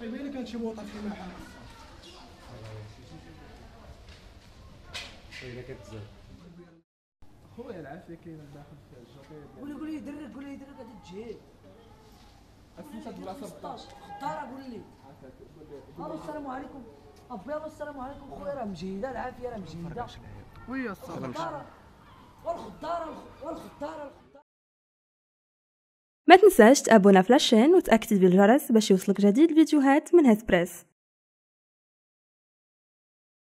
يبين لك كان شي بوطة في محل الا كتزاد. خويا العافية كاينة داخل في الجاكيت. قول قول لي يدرك قول لي يدرك غادي تجي اسميتها البلاصه 16 خطارة قول لي. ألو السلام عليكم. ابي ألو السلام عليكم. خويا راه مجيده العافية راه مجيده وي الصبر الخطاره والخطارة والخطارة. ما تنساش تابونا في لاشين وتأكد بالجرس باش يوصلك جديد الفيديوهات من هسبريس